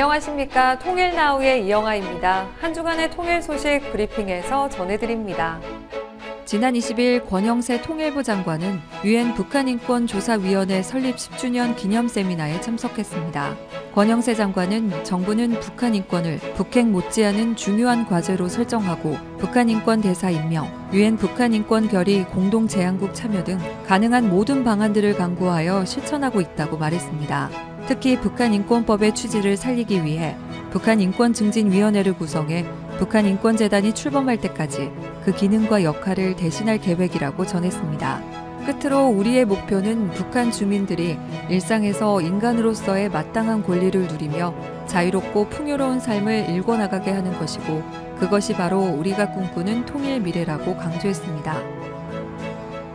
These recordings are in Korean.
안녕하십니까. 통일나우의 이영아입니다. 한 주간의 통일 소식 브리핑에서 전해드립니다. 지난 20일 권영세 통일부 장관은 유엔 북한인권조사위원회 설립 10주년 기념 세미나에 참석했습니다. 권영세 장관은 정부는 북한 인권을 북핵 못지않은 중요한 과제로 설정하고 북한 인권 대사 임명, 유엔 북한 인권 결의 공동 제안국 참여 등 가능한 모든 방안들을 강구하여 실천하고 있다고 말했습니다. 특히 북한 인권법의 취지를 살리기 위해 북한 인권증진위원회를 구성해 북한 인권재단이 출범할 때까지 그 기능과 역할을 대신할 계획이라고 전했습니다. 끝으로 우리의 목표는 북한 주민들이 일상에서 인간으로서의 마땅한 권리를 누리며 자유롭고 풍요로운 삶을 일궈나가게 하는 것이고 그것이 바로 우리가 꿈꾸는 통일 미래라고 강조했습니다.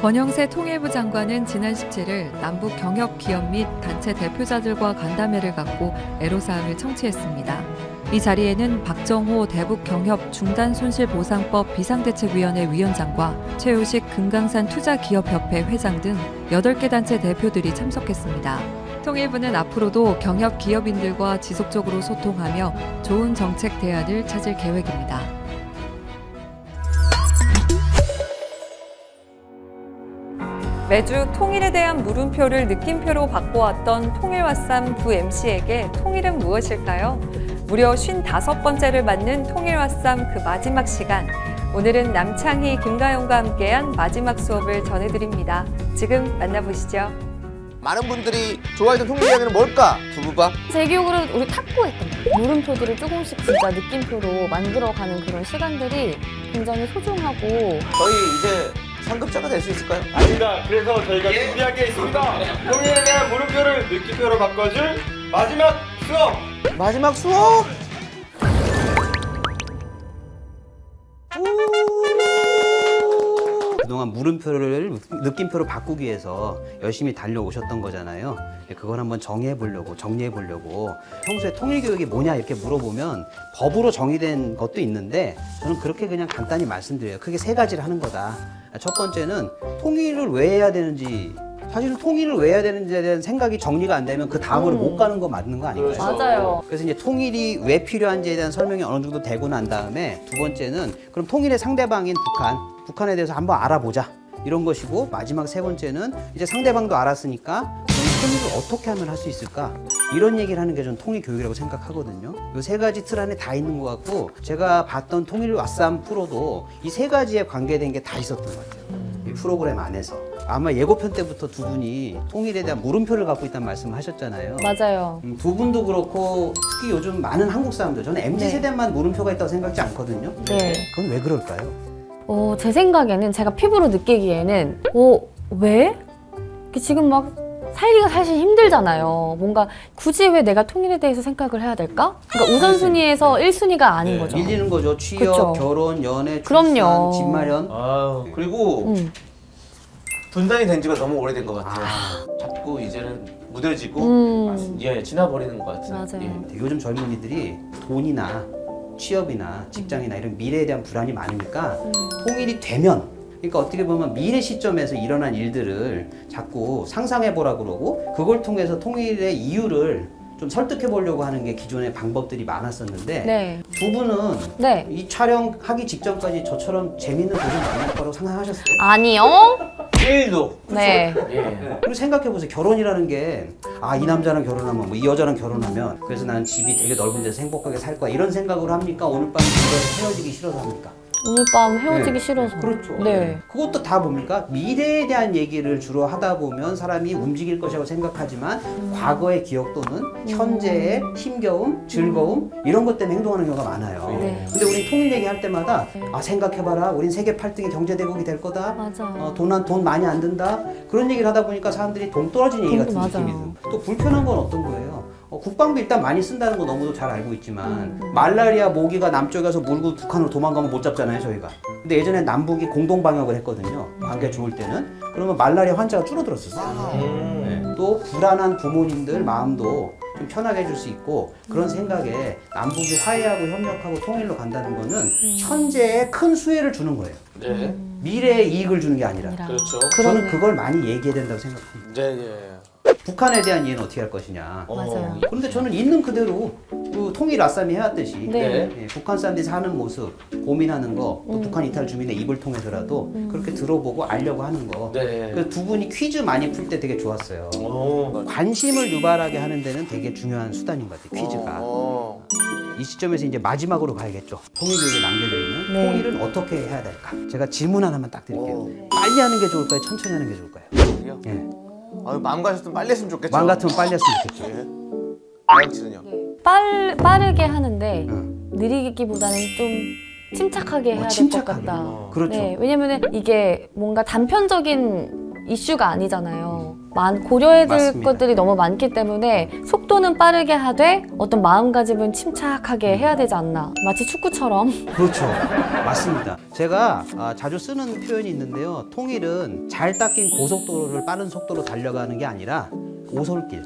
권영세 통일부 장관은 지난 17일 남북 경협 기업 및 단체 대표자들과 간담회를 갖고 애로사항을 청취했습니다. 이 자리에는 박정호 대북 경협 중단 손실 보상법 비상대책위원회 위원장과 최우식 금강산 투자기업협회 회장 등 8개 단체 대표들이 참석했습니다. 통일부는 앞으로도 경협 기업인들과 지속적으로 소통하며 좋은 정책 대안을 찾을 계획입니다. 매주 통일에 대한 물음표를 느낌표로 바꿔왔던 통일왓쌈 두 MC에게 통일은 무엇일까요? 무려 55번째를 맞는 통일왓쌈 그 마지막 시간. 오늘은 남창희, 김가영과 함께한 마지막 수업을 전해드립니다. 지금 만나보시죠. 많은 분들이 좋아했던 통일 이야기는 뭘까? 두부밥? 제 기억으로 우리 탁구했던 거. 물음표들을 조금씩 진짜 느낌표로 만들어가는 그런 시간들이 굉장히 소중하고 저희 이제 상급자가 될 수 있을까요? 아닙니다. 그래서 저희가 준비한 게 있습니다. 통일에 대한 물음표를 느낌표로 바꿔줄 마지막 수업! 마지막 수업! 그동안 물음표를 느낌표로 바꾸기 위해서 열심히 달려오셨던 거잖아요. 그걸 한번 정의해 보려고, 정리해 보려고. 평소에 통일 교육이 뭐냐 이렇게 물어보면 법으로 정의된 것도 있는데 저는 그렇게 그냥 간단히 말씀드려요. 크게 세 가지를 하는 거다. 첫 번째는 통일을 왜 해야 되는지 사실은 통일을 왜 해야 되는지에 대한 생각이 정리가 안 되면 그 다음으로 못 가는 거 맞는 거 아닌가요? 맞아요. 그래서 이제 통일이 왜 필요한지에 대한 설명이 어느 정도 되고 난 다음에 두 번째는 그럼 통일의 상대방인 북한, 북한에 대해서 한번 알아보자. 이런 것이고 마지막 세 번째는 이제 상대방도 알았으니까 통일을 어떻게 하면 할 수 있을까? 이런 얘기를 하는 게 저는 통일 교육이라고 생각하거든요. 이 세 가지 틀 안에 다 있는 것 같고 제가 봤던 통일 왓쌈 프로도 이 세 가지에 관계된 게 다 있었던 것 같아요. 이 프로그램 안에서 아마 예고편 때부터 두 분이 통일에 대한 물음표를 갖고 있다는 말씀을 하셨잖아요. 맞아요. 음, 두 분도 그렇고 특히 요즘 많은 한국 사람들 저는 MZ 네. 세대만 물음표가 있다고 생각지 않거든요. 네. 그건 왜 그럴까요? 어, 제 생각에는 제가 피부로 느끼기에는 어, 왜? 이게 지금 막 살기가 사실 힘들잖아요. 뭔가 굳이 왜 내가 통일에 대해서 생각을 해야 될까? 그러니까 우선순위에서 1순위가 아닌 네. 거죠. 밀리는 거죠. 취업, 그쵸. 결혼, 연애, 그럼요. 출산, 집 마련. 아 그리고 음. 분단이 된 지가 너무 오래된 것 같아요. 자꾸 이제는 무뎌지고 음. 예 지나버리는 것 같은. 맞아요. 예. 요즘 젊은이들이 돈이나 취업이나 직장이나 이런 미래에 대한 불안이 많으니까 음. 통일이 되면 그러니까 어떻게 보면 미래 시점에서 일어난 일들을 자꾸 상상해 보라 그러고 그걸 통해서 통일의 이유를 좀 설득해 보려고 하는 게 기존의 방법들이 많았었는데 네. 두 분은 네. 이 촬영하기 직전까지 저처럼 재밌는 도전 만날 거라고 생각하셨어요? 아니요. 1도. 네. 예. 그리고 생각해 보세요. 결혼이라는 게 아 이 남자랑 결혼하면 뭐 이 여자랑 결혼하면 그래서 난 집이 되게 넓은 데서 행복하게 살 거야 이런 생각으로 합니까? 오늘 밤 이거를 헤어지기 싫어서 합니까? 오늘 밤 헤어지기 네. 싫어서. 그렇죠. 네. 그것도 다 뭡니까? 미래에 대한 얘기를 주로 하다 보면 사람이 움직일 것이라고 생각하지만 과거의 기억 또는 현재의 힘겨움, 즐거움 이런 것 때문에 행동하는 경우가 많아요. 네. 근데 우리 통일 얘기할 때마다 아 생각해봐라, 우린 세계 8등의 경제 대국이 될 거다. 맞아. 어, 돈한 돈 많이 안 든다 그런 얘기를 하다 보니까 사람들이 돈 떨어진 얘기 같은 음, 맞아요. 느낌이 들고 또 불편한 건 어떤 거예요? 어, 국방비 일단 많이 쓴다는 거 너무도 잘 알고 있지만 음. 말라리아 모기가 남쪽에 가서 물고 북한으로 도망가면 못 잡잖아요 저희가 근데 예전에 남북이 공동 방역을 했거든요 관계 좋을 때는 그러면 말라리아 환자가 줄어들었었어요 음. 네. 또 불안한 부모님들 마음도 좀 편하게 해줄 수 있고 그런 생각에 남북이 화해하고 협력하고 통일로 간다는 거는 음. 현재에 큰 수혜를 주는 거예요 네. 미래의 이익을 주는 게 아니라. 그렇죠. 저는. 그걸 많이 얘기해야 된다고 생각합니다. 네, 예. 북한에 대한 이해는 어떻게 할 것이냐. 어, 맞아요. 그런데 저는 있는 그대로 그 통일 아싸미 해왔듯이 네. 예, 북한 사람들이 사는 모습 고민하는 거, 또 북한 이탈 주민의 입을 통해서라도 그렇게 들어보고 알려고 하는 거. 네. 그두 분이 퀴즈 많이 풀 때 되게 좋았어요. 오. 관심을 유발하게 하는 데는 되게 중요한 수단인 것 같아요. 퀴즈가. 어. 이 시점에서 이제 마지막으로 가야겠죠. 통일교육에 남겨져 있는 네. 통일은 어떻게 해야 될까? 제가 질문 하나만 딱 드릴게요. 오. 빨리 하는 게 좋을까요? 천천히 하는 게 좋을까요? 예. 아, 마음 가셨으면 빨리 했으면 좋겠죠. 마음 같으면 빨리 했으면 좋겠죠. 예. 아영 씨는요? 빨, 빠르게 하는데 응. 느리기보다는 좀 침착하게 해야 어, 될것 침착하게. 같다. 어. 그렇죠. 네, 왜냐면은 이게 뭔가 단편적인 이슈가 아니잖아요. 많, 고려해야 될 맞습니다. 것들이 너무 많기 때문에 속도는 빠르게 하되 어떤 마음가짐은 침착하게 해야 되지 않나. 마치 축구처럼. 그렇죠. 맞습니다. 제가 아, 자주 쓰는 표현이 있는데요. 통일은 잘 닦인 고속도로를 빠른 속도로 달려가는 게 아니라 오솔길.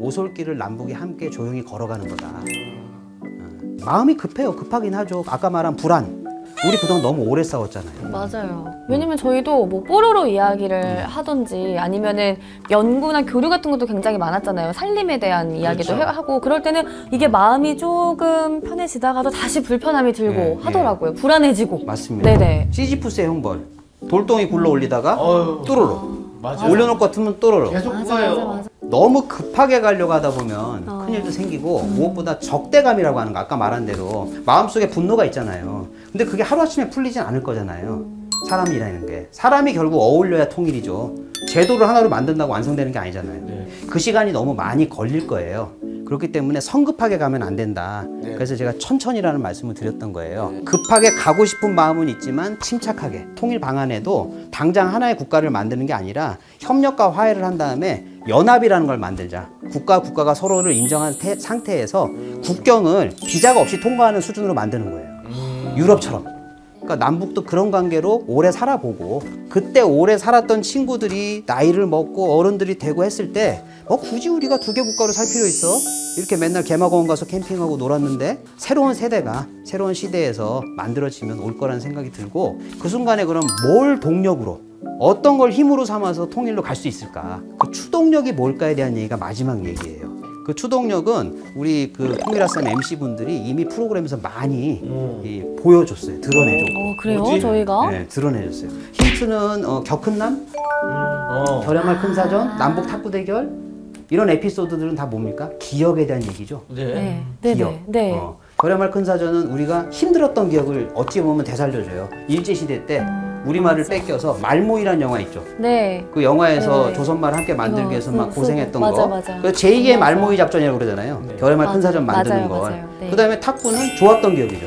오솔길을 남북이 함께 조용히 걸어가는 거다. 어, 마음이 급해요. 급하긴 하죠. 아까 말한 불안. 우리 그동안 너무 오래 싸웠잖아요. 맞아요. 왜냐면 저희도 뭐 뽀로로 이야기를 하던지 아니면은 연구나 교류 같은 것도 굉장히 많았잖아요. 살림에 대한 이야기도 그렇죠. 해- 하고 그럴 때는 이게 마음이 조금 편해지다가도 다시 불편함이 들고 네, 하더라고요. 불안해지고. 맞습니다. 네네. 시지푸스의 형벌. 돌덩이 굴러 올리다가 어휴. 뚜루루. 맞아요. 올려놓을 것 같으면 뚜루루. 계속 맞아, 가요. 맞아, 맞아. 너무 급하게 가려고 하다 보면 어. 큰일도 생기고 무엇보다 적대감이라고 하는 거 아까 말한 대로 마음속에 분노가 있잖아요. 근데 그게 하루아침에 풀리진 않을 거잖아요. 사람이라는 게 사람이 결국 어울려야 통일이죠. 제도를 하나로 만든다고 완성되는 게 아니잖아요. 네. 그 시간이 너무 많이 걸릴 거예요. 그렇기 때문에 성급하게 가면 안 된다. 네. 그래서 제가 천천히라는 말씀을 드렸던 거예요. 급하게 가고 싶은 마음은 있지만 침착하게 통일 방안에도 당장 하나의 국가를 만드는 게 아니라 협력과 화해를 한 다음에 연합이라는 걸 만들자. 국가 국가가 서로를 인정한 태- 상태에서 국경을 비자가 없이 통과하는 수준으로 만드는 거예요. 유럽처럼. 그러니까 남북도 그런 관계로 오래 살아보고 그때 오래 살았던 친구들이 나이를 먹고 어른들이 되고 했을 때 어, 굳이 우리가 두 개 국가로 살 필요 있어? 이렇게 맨날 개마고원 가서 캠핑하고 놀았는데 새로운 세대가 새로운 시대에서 만들어지면 올 거라는 생각이 들고 그 순간에 그럼 뭘 동력으로 어떤 걸 힘으로 삼아서 통일로 갈 수 있을까? 그 추동력이 뭘까에 대한 얘기가 마지막 얘기예요. 그 추동력은 우리 그 통일아싸움 MC 분들이 이미 프로그램에서 많이 음. 이, 보여줬어요. 드러내줬고. 어, 그래요? 뭐지? 저희가? 네, 드러내줬어요. 힌트는 어, 격큰남, 어. 저렴할 큰 사전, 남북 탁구 대결 이런 에피소드들은 다 뭡니까? 기억에 대한 얘기죠. 네. 네. 네네. 기억. 네. 어, 저렴할 큰 사전은 우리가 힘들었던 기억을 어찌 보면 되살려줘요. 일제 시대 때 우리말을 뺏겨서 말모이란 영화 있죠. 네. 그 영화에서 네. 조선말 함께 만들기 위해서 막 쓰- 고생했던 맞아, 거. 맞아. 그 제2의 맞아. 말모이 작전이라고 그러잖아요. 네. 결의말 큰 맞아. 사전 만드는 맞아요, 걸. 맞아요. 네. 그다음에 탁구는 좋았던 기억이죠.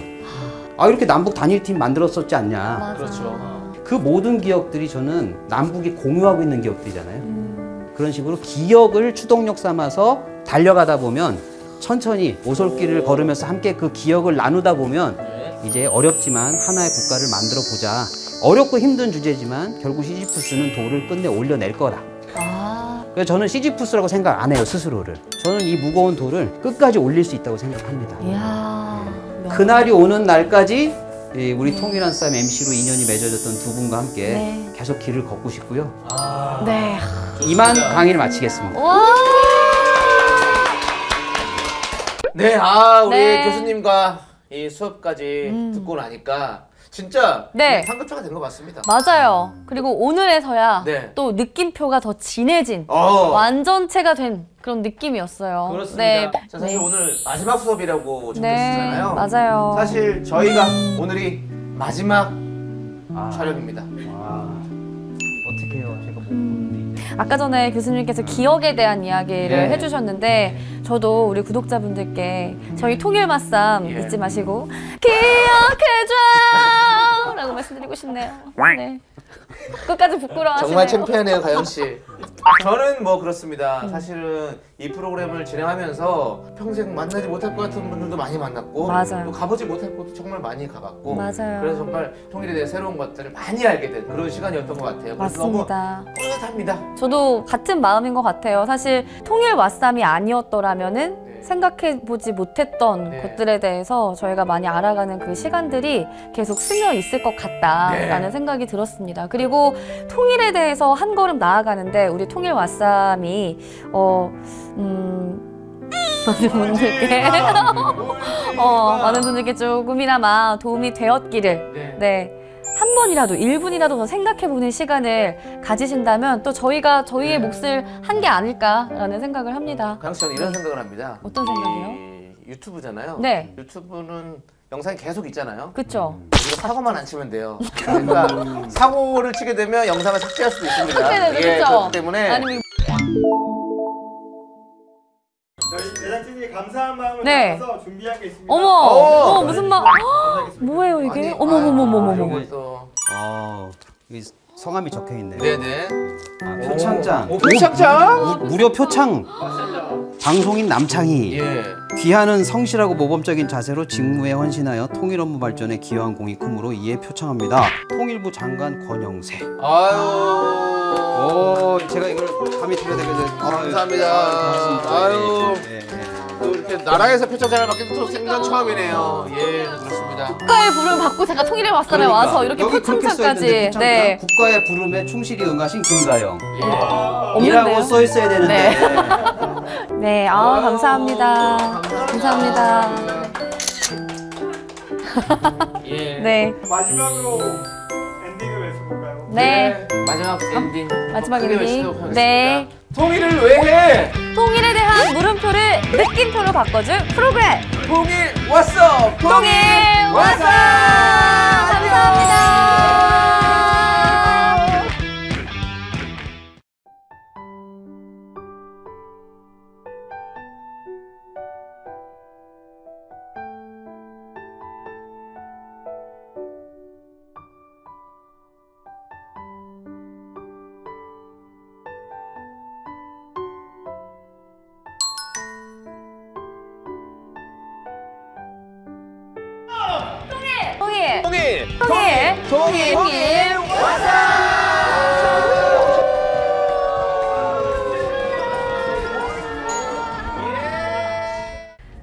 아 이렇게 남북 단일팀 만들었었지 않냐. 맞아. 그렇죠. 그 모든 기억들이 저는 남북이 공유하고 있는 기억들이잖아요. 음. 그런 식으로 기억을 추동력 삼아서 달려가다 보면 천천히 오솔길을 걸으면서 함께 그 기억을 나누다 보면 이제 어렵지만 하나의 국가를 만들어 보자. 어렵고 힘든 주제지만 결국 시지푸스는 돌을 끝내 올려낼 거다. 아. 그래서 저는 시지푸스라고 생각 안 해요 스스로를. 저는 이 무거운 돌을 끝까지 올릴 수 있다고 생각합니다. 이야. 명- 그날이 오는 날까지 이 우리 통일한 싸움 MC로 인연이 맺어졌던 두 분과 함께 네. 계속 길을 걷고 싶고요. 아. 네. 이만 강의를 마치겠습니다. 와. 네, 아 우리 네. 교수님과 이 수업까지 듣고 나니까 진짜 네. 상급자가 된 것 같습니다. 맞아요. 그리고 오늘에서야 네. 또 느낌표가 더 진해진 어, 완전체가 된 그런 느낌이었어요. 그렇습니다. 네. 자, 사실 네. 오늘 마지막 수업이라고 네, 정했잖아요. 맞아요. 사실 저희가 오늘이 마지막 아. 촬영입니다. 와, 어떻게 해요? 제가 못 보는데. 아까 전에 교수님께서 기억에 대한 이야기를 네. 해주셨는데 저도 우리 구독자분들께 저희 통일 맛쌈 예. 잊지 마시고 기억해줘 라고 말씀드리고 싶네요. 네. 끝까지 부끄러워하시네요. 정말 챔피언이에요, 가영 씨. 저는 뭐 그렇습니다. 사실은 이 프로그램을 진행하면서 평생 만나지 못할 것 같은 분들도 많이 만났고 맞아요. 또 가보지 못할 곳도 정말 많이 가봤고 맞아요. 그래서 정말 통일에 대해 새로운 것들을 많이 알게 된 그런 시간이었던 것 같아요. 그래서 맞습니다. 너무 뿌듯합니다. 저도 같은 마음인 것 같아요. 사실 통일 왓쌈이 아니었더라면은 네. 생각해 보지 못했던 네. 것들에 대해서 저희가 많이 알아가는 그 시간들이 계속 스며 있을 것 같다라는 네. 생각이 들었습니다. 그리고 통일에 대해서 한 걸음 나아가는데 우리 통일 왓쌈이 어, 음, 많은 분들께 어, 많은 분들께 조금이나마 도움이 되었기를 네. 네. 한 번이라도 1분이라도 더 생각해 보는 시간을 가지신다면 또 저희가 저희의 몫을 한 게 아닐까라는 생각을 합니다. 강씨 저는 이런 생각을 합니다. 어떤 생각이요? 이 유튜브잖아요. 네. 유튜브는 영상이 계속 있잖아요. 그쵸? 우리가 사고만 안 치면 돼요. 그러니까 사고를 치게 되면 영상을 삭제할 수도 있습니다. 삭제되죠, 예, 그쵸? 그렇기 때문에 아니면 감사한 마음을 네. 담아서 준비한 게 있습니다. 어머, 어, 어머 무슨 막 뭐예요 이게? 아니, 어머 어머 어머 어머 이런 어머. 걸 또. 어, 여기 성함이 적혀 있네요. 네네. 아, 표창장. 오, 표창장? 무, 무료 표창. 방송인 남창희. 예. 귀하는 성실하고 모범적인 자세로 직무에 헌신하여 통일 업무 발전에 기여한 공이 크므로 이에 표창합니다. 통일부 장관 권영세. 아유. 오, 제가 이걸 감히 드려야 되거든요. 감사합니다. 아유. 네, 네. 또 이렇게 나라에서 표창장을 받기도 또 생전 처음이네요. 예, 그렇습니다. 국가의 부름을 받고 제가 통일해 왔잖아요. 그러니까. 와서 이렇게 여기 그렇게 써 표창장까지. 있는데 표창장. 네. 국가의 부름에 충실히 응하신 김가영. 예. 이라고 없는데요? 써 있어야 되는데. 네. 네, 아 감사합니다. 감사합니다. 예. 네, 마지막으로 엔딩을 외쳐볼까요? 네. 마지막 엔딩. 마지막 크게 엔딩. 외치도록 하겠습니다. 네. 통일을 왜 해? 통일에 대한 물음표를 느낌표로 바꿔줄 프로그램 통일 왔어. 통일 왔어! 감사합니다. 통일! 통일!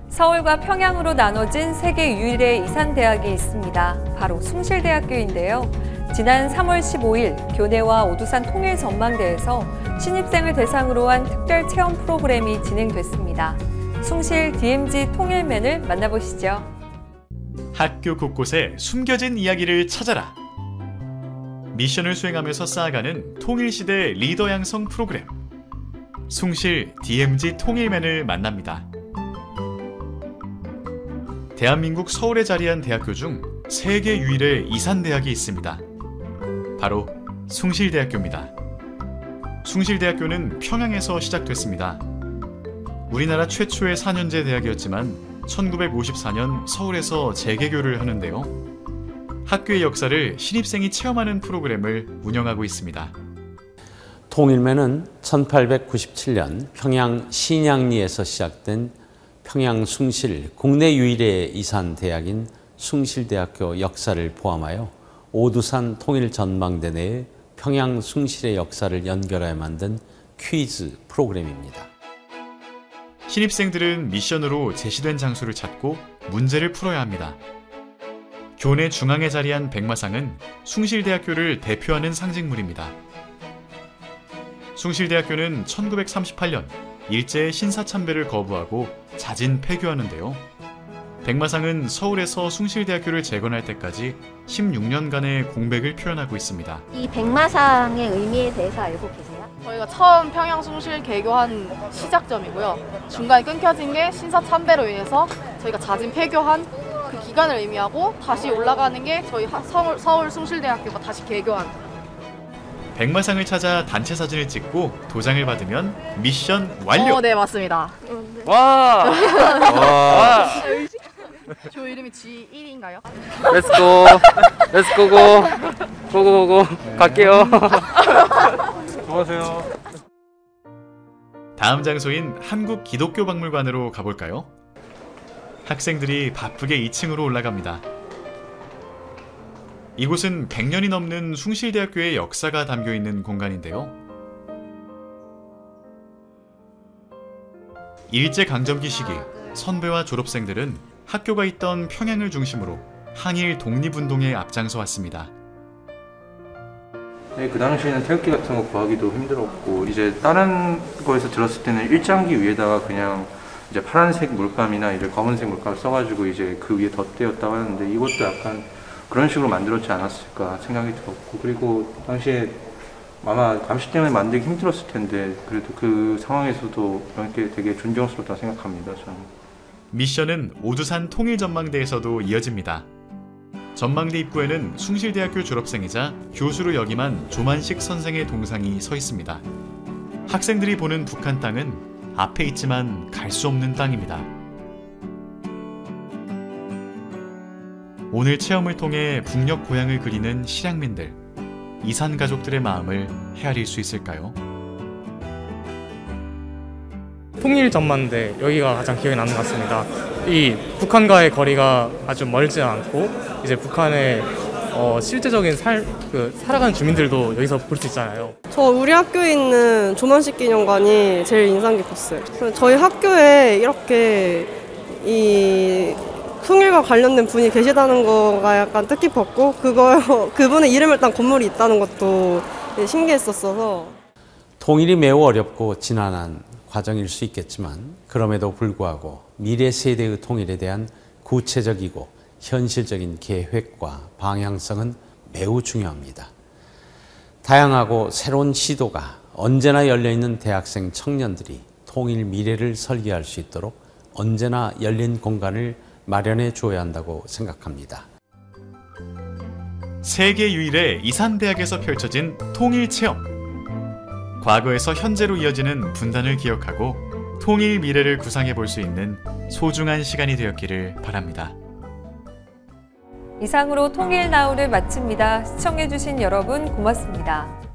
서울과 평양으로 나눠진 세계 유일의 이산대학이 있습니다. 바로 숭실대학교인데요. 지난 3월 15일 교내와 오두산 통일 전망대에서 신입생을 대상으로 한 특별 체험 프로그램이 진행됐습니다. 숭실 DMZ 통일맨을 만나보시죠. 학교 곳곳에 숨겨진 이야기를 찾아라. 미션을 수행하면서 쌓아가는 통일시대 리더 양성 프로그램. 숭실 DMZ 통일맨을 만납니다. 대한민국 서울에 자리한 대학교 중 세계 유일의 이산대학이 있습니다. 바로 숭실대학교입니다. 숭실대학교는 평양에서 시작됐습니다. 우리나라 최초의 4년제 대학이었지만 1954년 서울에서 재개교를 하는데요. 학교의 역사를 신입생이 체험하는 프로그램을 운영하고 있습니다. 통일매는 1897년 평양 신양리에서 시작된 평양 숭실 국내 유일의 이산 대학인 숭실대학교 역사를 포함하여 오두산 통일 전망대 내에 평양 숭실의 역사를 연결하여 만든 퀴즈 프로그램입니다. 신입생들은 미션으로 제시된 장소를 찾고 문제를 풀어야 합니다. 교내 중앙에 자리한 백마상은 숭실대학교를 대표하는 상징물입니다. 숭실대학교는 1938년 일제의 신사참배를 거부하고 자진 폐교하는데요. 백마상은 서울에서 숭실대학교를 재건할 때까지 16년간의 공백을 표현하고 있습니다. 이 백마상의 의미에 대해서 알고 계세요? 저희가 처음 평양 숭실 개교한 시작점이고요. 중간에 끊겨진 게 신사 참배로 인해서 저희가 자진 폐교한 그 기간을 의미하고 다시 올라가는 게 저희 하- 서울, 서울 숭실대학교가 다시 개교한 백마상을 찾아 단체 사진을 찍고 도장을 받으면 미션 완료! 어, 네 맞습니다. 와! 와! 저 이름이 G1인가요? 렛츠고! 렛츠고고! 고고고고! 갈게요! 수고하세요. 다음 장소인 한국 기독교 박물관으로 가볼까요? 학생들이 바쁘게 2층으로 올라갑니다. 이곳은 100년이 넘는 숭실대학교의 역사가 담겨 있는 공간인데요. 일제 강점기 시기 선배와 졸업생들은 학교가 있던 평양을 중심으로 항일 독립운동에 앞장서 왔습니다. 네, 그 당시에는 태극기 같은 거 구하기도 힘들었고 이제 다른 거에서 들었을 때는 일장기 위에다가 그냥 이제 파란색 물감이나 이제 검은색 물감을 써가지고 이제 그 위에 덧대었다고 하는데 이것도 약간 그런 식으로 만들었지 않았을까 생각이 들었고 그리고 당시에 아마 감시 때문에 만들기 힘들었을 텐데 그래도 그 상황에서도 이렇게 되게 존경스럽다 생각합니다 저는. 미션은 오두산 통일전망대에서도 이어집니다. 전망대 입구에는 숭실대학교 졸업생이자 교수로 역임한 조만식 선생의 동상이 서 있습니다. 학생들이 보는 북한 땅은 앞에 있지만 갈 수 없는 땅입니다. 오늘 체험을 통해 북녘 고향을 그리는 실향민들, 이산 가족들의 마음을 헤아릴 수 있을까요? 통일 전망대 여기가 가장 기억에 남는 것 같습니다. 이 북한과의 거리가 아주 멀지 않고 이제 북한의 어, 실제적인 살, 그 살아가는 주민들도 여기서 볼 수 있잖아요. 저 우리 학교에 있는 조만식 기념관이 제일 인상 깊었어요. 저희 학교에 이렇게 이 통일과 관련된 분이 계시다는 거가 약간 뜻깊었고 그거 그분의 이름을 딴 건물이 있다는 것도 신기했었어서 통일이 매우 어렵고 지난한 과정일 수 있겠지만 그럼에도 불구하고 미래 세대의 통일에 대한 구체적이고 현실적인 계획과 방향성은 매우 중요합니다. 다양하고 새로운 시도가 언제나 열려있는 대학생 청년들이 통일 미래를 설계할 수 있도록 언제나 열린 공간을 마련해 줘야 한다고 생각합니다. 세계 유일의 이산대학에서 펼쳐진 통일 체험. 과거에서 현재로 이어지는 분단을 기억하고 통일 미래를 구상해 볼 수 있는 소중한 시간이 되었기를 바랍니다. 이상으로 통일 나우를 마칩니다. 시청해주신 여러분 고맙습니다.